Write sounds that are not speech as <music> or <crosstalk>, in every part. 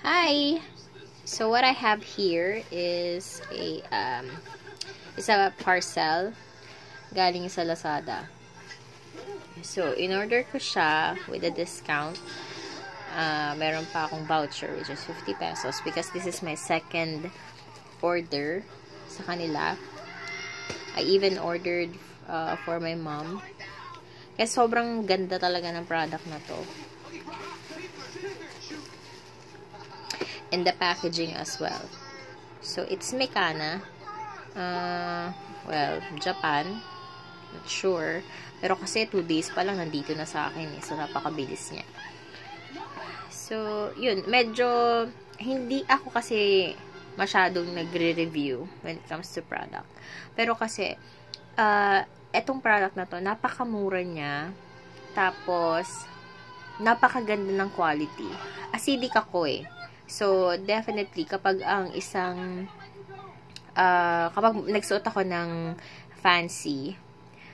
Hi! So what I have here is a um, is a parcel galing sa Lazada. So, in order ko siya with a discount, uh, meron pa akong voucher which is 50 pesos because this is my second order sa kanila. I even ordered uh, for my mom. Kaya sobrang ganda talaga ng product na to. And the packaging as well. So, it's Mekana. Uh, well, Japan. Not sure. Pero kasi 2 days pa lang nandito na sa akin eh. So, napakabilis niya. So, yun. Medyo, hindi ako kasi masyadong nagre-review when it comes to product. Pero kasi, uh, etong product na to, napakamura niya. Tapos, napakaganda ng quality. Acidic ako eh. So, definitely, kapag ang isang, uh, kapag nagsuot ako ng fancy,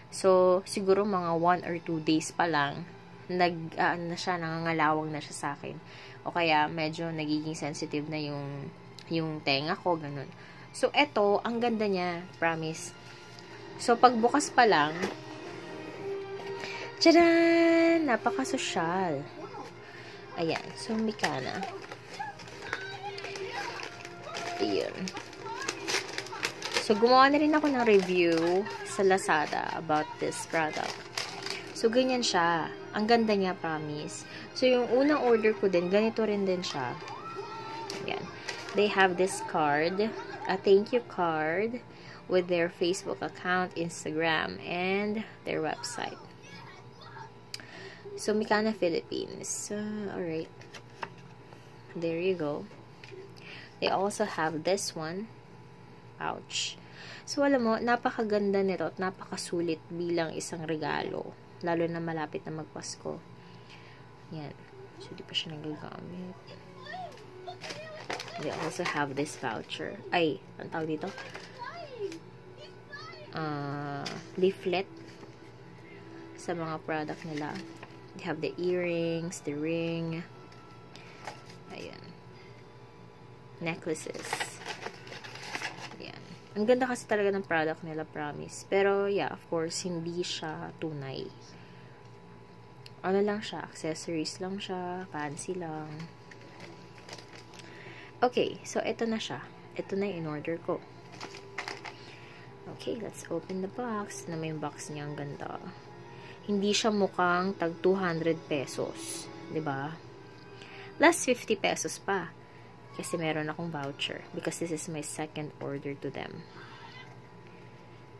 so, siguro mga 1 or 2 days pa lang, nag, uh, na siya, nangangalawang na siya sa akin. O kaya, medyo nagiging sensitive na yung, yung tenga ko, ganun. So, eto, ang ganda niya, promise. So, pagbukas pa lang, Tcharan! Napaka-sosyal. Ayan. So, Mikana. Ayan. So, gumawa na rin ako ng review sa Lazada about this product. So, ganyan siya. Ang ganda niya, promise. So, yung unang order ko din, ganito rin din siya. Ayan. They have this card, a thank you card, with their Facebook account, Instagram, and their website. So, Mikana Philippines. Uh, alright. There you go. They also have this one. Ouch. So, alam mo, napakaganda nito at napakasulit bilang isang regalo. Lalo na malapit na magpasko. Yan. So, di pa siya nagagamit. They also have this voucher. Ay, ang tawag dito? Uh, leaflet sa mga product nila. They have the earrings, the ring. Necklaces. Ayan. Ang ganda kasi talaga ng product nila, promise. Pero, yeah, of course, hindi siya tunay. Ano lang siya, accessories lang siya, fancy lang. Okay, so ito na siya. Ito na yung in-order ko. Okay, let's open the box. Na may box niya, ang ganda hindi siya mukhang tag 200 pesos. ba? Diba? Plus 50 pesos pa. Kasi meron akong voucher. Because this is my second order to them.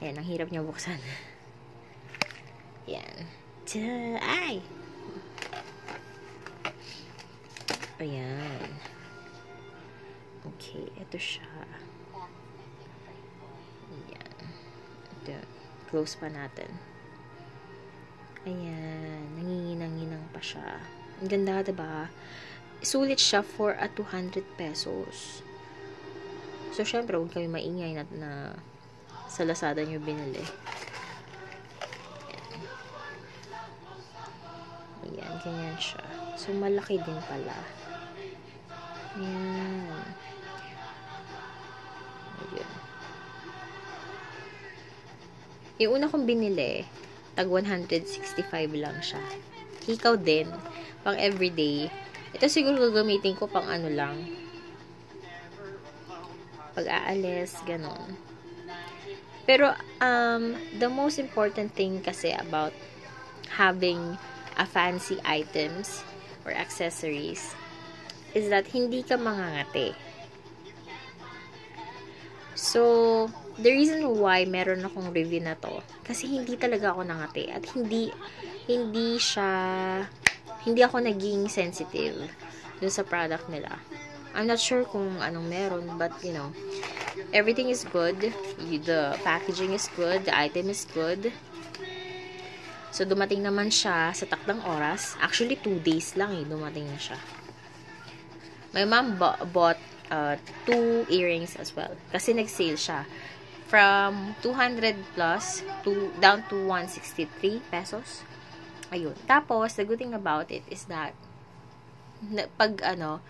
Ayan, ang hirap niya buksan. <laughs> Ayan. Ay! Ayan. Okay, ito siya. Ayan. Ito. Close pa natin. Ayan, nanginginang-inang pa siya. Ang ganda, diba? Sulit siya for a 200 pesos. So, syempre, huwag kayo maingay na, na sa Lazada nyo binili. Ayan. Ayan, ganyan siya. So, malaki din pala. Ayan. Ayan. Yung una kong binili, tag 165 lang siya. Hikaw din, pang everyday. Ito siguro gagamitin ko pang ano lang. Pag aalis, ganun. Pero, um, the most important thing kasi about having a fancy items or accessories is that hindi ka mangangati. So, the reason why meron akong review na to, kasi hindi talaga ako nangati at hindi, hindi siya, hindi ako naging sensitive dun sa product nila. I'm not sure kung anong meron, but you know, everything is good. The packaging is good. The item is good. So, dumating naman siya sa takdang oras. Actually, 2 days lang eh, dumating na siya. My mom bought uh, two earrings as well. Kasi nag-sale siya from 200 plus to down to 163 pesos. Ayun. Tapos, the good thing about it is that na, pag ano,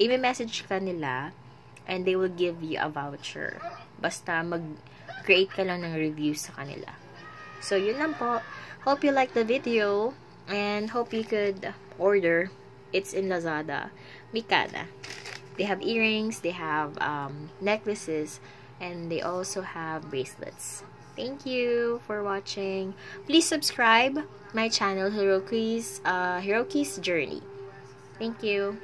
i-message ka nila and they will give you a voucher. Basta mag-create ka lang ng review sa kanila. So, yun lang po. Hope you like the video and hope you could order. It's in Lazada. Mikana. They have earrings, they have um, necklaces, and they also have bracelets. Thank you for watching. Please subscribe my channel, Hiroki's, uh, Hiroki's Journey. Thank you.